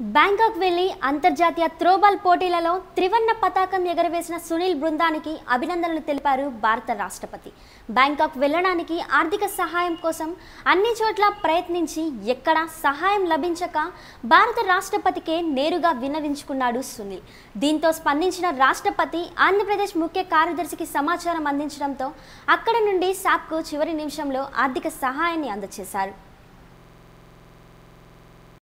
Bangkok వెళ్ళి అంతర్జాతీయ throwball పోటీలలో త్రివర్ణ పతాకం ఎగరవేసిన సునీల్ బృందానికి అభినందనలు తెలిపారు భారత రాష్ట్రపతి. బ్యాంకాక్ వెళ్ళడానికి ఆర్థిక సహాయం కోసం అన్ని చోట్ల ప్రయత్నించి ఎక్కడా సహాయం లభించక భారత రాష్ట్రపతికే నేరుగా విన్నవించుకున్నాడు సునీల్. దీంతో స్పందించిన రాష్ట్రపతి ఆంధ్రప్రదేశ్ ముఖ్య కార్యదర్శికి సమాచారం అందించడంతో అక్కడ నుండి సాప్కు చివరి నిమిషంలో ఆర్థిక సహాయాన్ని అందజేశారు.